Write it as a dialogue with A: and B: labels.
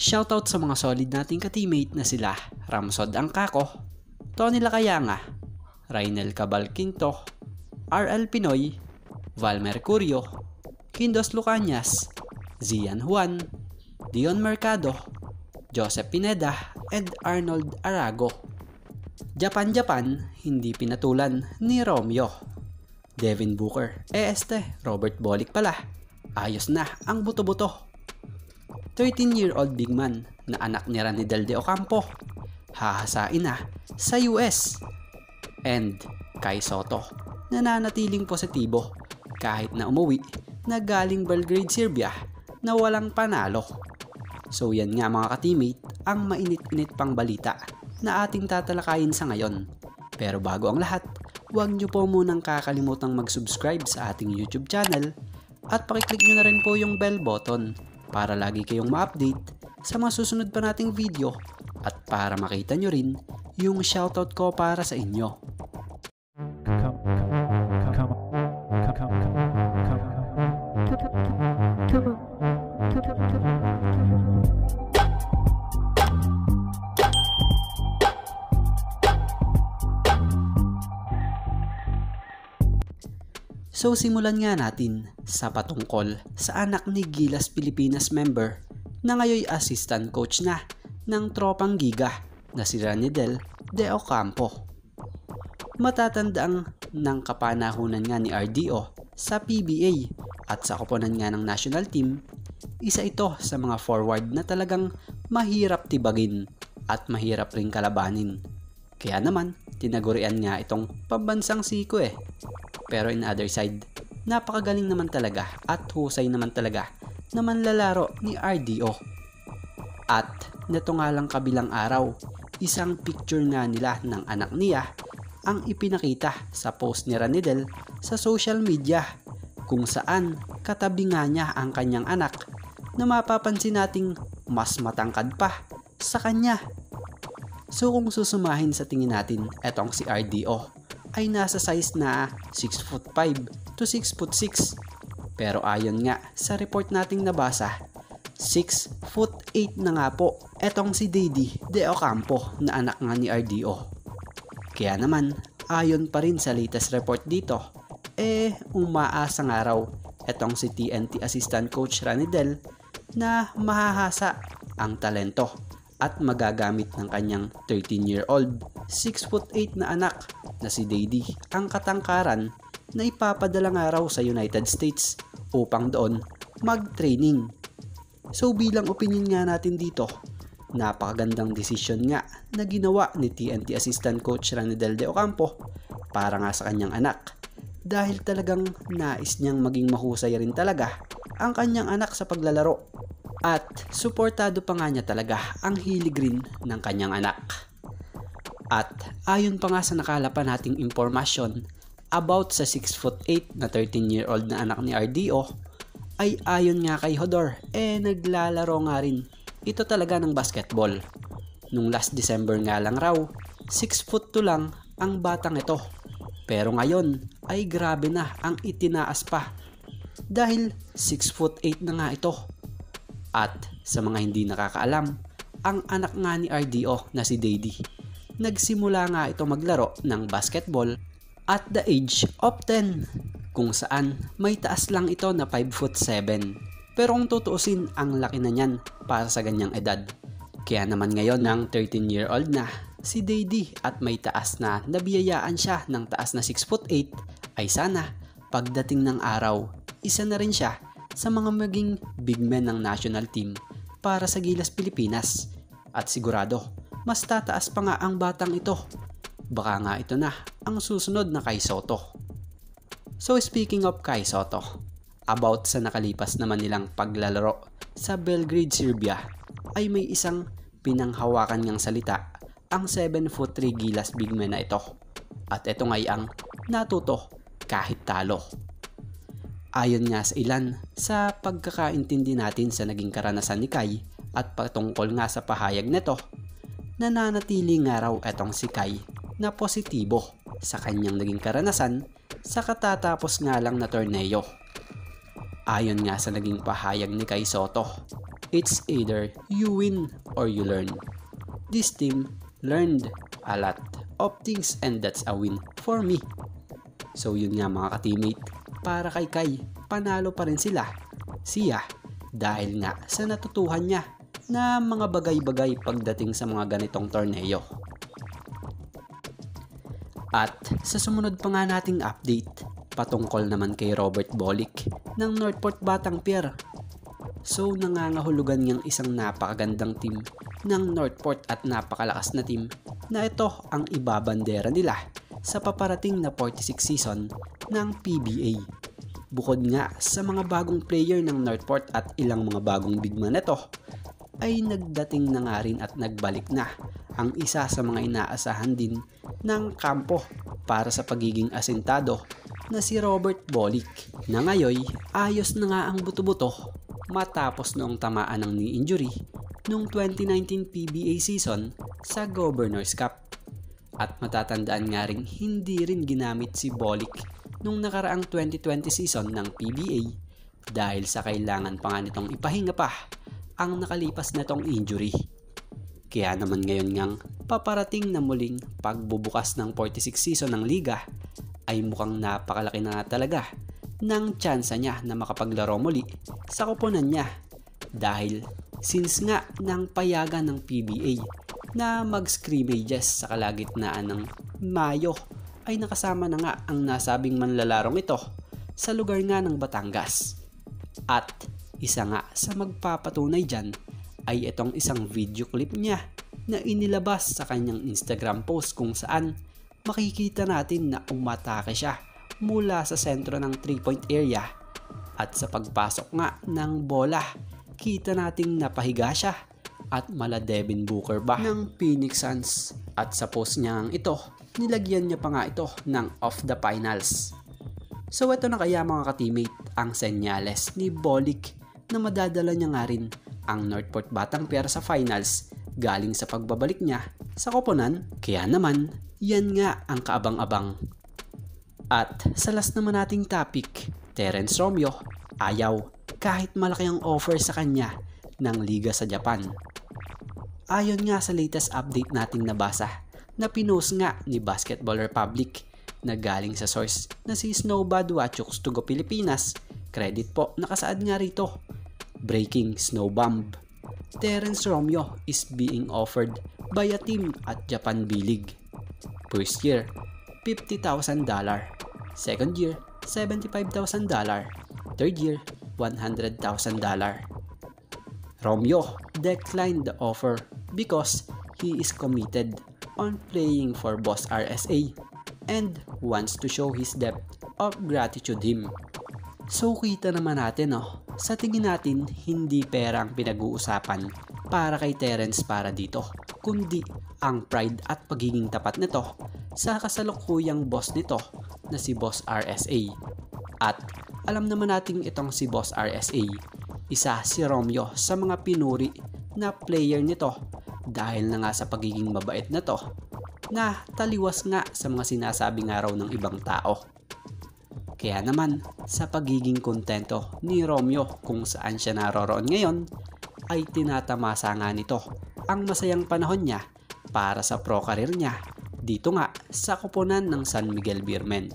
A: Shoutout sa mga solid nating ka-teammate na sila Ramsod Angkako, Tony Lakayanga, Rainel Cabal Quinto, RL Pinoy, Val Mercurio, Kindos Lucanyas, Zian Juan, Dion Mercado, Joseph Pineda, and Arnold Arago. Japan-Japan, hindi pinatulan ni Romeo. Devin Booker, eh este, Robert Bolick pala. Ayos na ang buto-buto. 13-year-old big man na anak ni Ranidel de Ocampo. Hahasain na sa US. And Kai Soto, nananatiling positibo kahit na umuwi na galing Belgrade, Serbia na walang panalo. So yan nga mga ka-teammate ang mainit-init pang balita na ating tatalakayin sa ngayon. Pero bago ang lahat, huwag nyo po munang kakalimutang mag-subscribe sa ating YouTube channel at pakiclick nyo na rin po yung bell button para lagi kayong ma-update sa mga susunod pa nating video at para makita nyo rin yung shoutout ko para sa inyo. So simulan nga natin sa patungkol sa anak ni Gilas Pilipinas member na ngayon assistant coach na ng tropang giga na si Ranidel De Ocampo. Matatandang ng kapanahunan nga ni RDO sa PBA at sa koponan nga ng national team, isa ito sa mga forward na talagang mahirap tibagin at mahirap ring kalabanin. Kaya naman, tinagurian nga itong pambansang siko eh. Pero in other side, napakagaling naman talaga at husay naman talaga na manlalaro ni RDO. At neto nga lang kabilang araw, isang picture nga nila ng anak niya ang ipinakita sa post ni Ranidel sa social media kung saan katabi nga niya ang kanyang anak na mapapansin nating mas matangkad pa sa kanya. So kung susumahin sa tingin natin etong si RDO ay nasa size na 6 foot 5 to 6 foot 6. Pero ayon nga sa report nating nabasa, 6 foot 8 na nga po etong si Didi De Ocampo na anak nga ni RDO. Kaya naman, ayon pa rin sa latest report dito, eh umaasa nga raw etong si TNT Assistant Coach Ranidel na mahahasa ang talento at magagamit ng kanyang 13-year-old, 6 foot 8 na anak na si Dady ang katangkaran na ipapadala nga raw sa United States upang doon mag-training. So bilang opinion nga natin dito, napakagandang desisyon nga na ginawa ni TNT Assistant Coach Ranidel De Ocampo para nga sa kanyang anak dahil talagang nais niyang maging mahusay rin talaga ang kanyang anak sa paglalaro at suportado pa nga niya talaga ang hilig rin ng kanyang anak. At ayon pa nga sa nakalapan nating impormasyon about sa 6 foot 8 na 13 year old na anak ni RDO ay ayon nga kay Hodor eh naglalaro nga rin ito talaga ng basketball. Nung last December nga lang raw, 6 foot 2 lang ang batang ito. Pero ngayon ay grabe na ang itinaas pa dahil 6 foot 8 na nga ito. At sa mga hindi nakakaalam, ang anak nga ni RDO na si Dady, nagsimula nga ito maglaro ng basketball at the age of 10 kung saan may taas lang ito na 5 foot 7. Pero kung tutuusin, ang laki na niyan para sa ganyang edad. Kaya naman ngayon ng 13 year old na si Dady at may taas na nabiyayaan siya ng taas na 6 foot 8 ay sana pagdating ng araw, isa na rin siya sa mga maging big men ng national team para sa Gilas Pilipinas. At sigurado, mas tataas pa nga ang batang ito. Baka nga ito na ang susunod na kay Soto. So speaking of kay Soto, about sa nakalipas naman nilang paglalaro sa Belgrade, Serbia, ay may isang pinanghawakan niyang salita ang 7 foot 3 Gilas big man na ito. At ito ngay ang natuto kahit talo. Ayon nga sa ilan, sa pagkakaintindi natin sa naging karanasan ni Kai at patungkol nga sa pahayag nito, nananatili nga raw etong si Kai na positibo sa kanyang naging karanasan sa katatapos nga lang na torneo. Ayon nga sa naging pahayag ni Kai Soto, It's either you win or you learn. This team learned a lot of things and that's a win for me. So yun nga mga ka-teammate, para kay Kai, panalo pa rin sila. Siya, dahil nga sa natutuhan niya na mga bagay-bagay pagdating sa mga ganitong torneo. At sa sumunod pa nga nating update, patungkol naman kay Robert Bolick ng Northport Batang Pier. So nangangahulugan niyang isang napakagandang team ng Northport at napakalakas na team na ito ang ibabandera nila sa paparating na 46 season ng PBA. Bukod nga sa mga bagong player ng Northport at ilang mga bagong bigman nito, ay nagdating na nga rin at nagbalik na ang isa sa mga inaasahan din ng kampo para sa pagiging asintado na si Robert Bolick na ngayon ayos na nga ang buto-buto matapos noong tamaan ng knee injury noong 2019 PBA season sa Governor's Cup. At matatandaan nga rin hindi rin ginamit si Bolick nung nakaraang 2020 season ng PBA dahil sa kailangan pa nga nitong ipahinga pa ang nakalipas na tong injury. Kaya naman ngayon ngang paparating na muling pagbubukas ng 46 season ng liga ay mukhang napakalaki na talaga ng tsansa niya na makapaglaro muli sa koponan niya dahil since nga ng payagan ng PBA na mag-scrimmages sa kalagitnaan ng Mayo ay nakasama na nga ang nasabing manlalarong ito sa lugar nga ng Batangas. At isa nga sa magpapatunay dyan ay itong isang video clip niya na inilabas sa kanyang Instagram post kung saan makikita natin na umatake siya mula sa sentro ng 3-point area. At sa pagpasok nga ng bola kita nating napahiga siya at mala Devin Booker ba ng Phoenix Suns. At sa post niyang ito nilagyan niya pa nga ito ng off the finals. So ito na kaya mga ka-teammate ang senyales ni Bolick na madadala niya nga rin ang Northport Batang Pier sa finals galing sa pagbabalik niya sa koponan kaya naman yan nga ang kaabang-abang at sa last naman nating topic, Terence Romeo ayaw kahit malaki ang offer sa kanya ng liga sa Japan. Ayon nga sa latest update nating nabasa na pinost nga ni Basketball Republic na galing sa source na si Snowbad Wachuks Tugo Pilipinas. Credit po nakasaad nga rito. Breaking Snowbomb. Terence Romeo is being offered by a team at Japan B-League. First year, $50,000. Second year, $75,000. Third year, $100,000. Romeo declined the offer because he is committed on playing for Boss RSA and wants to show his depth of gratitude him. So kita naman natin no, sa tingin natin hindi pera ang pinag-uusapan para kay Terence para dito, kundi ang pride at pagiging tapat nito sa kasalukuyang boss nito na si Boss RSA. At alam naman natin itong si Boss RSA, isa si Romeo sa mga pinuri na player nito dahil na nga sa pagiging mabait na to na taliwas nga sa mga sinasabi nga raw ng ibang tao. Kaya naman, sa pagiging kontento ni Romeo kung saan siya naroroon ngayon, ay tinatamasa nga nito ang masayang panahon niya para sa pro career niya dito nga sa kuponan ng San Miguel Beermen.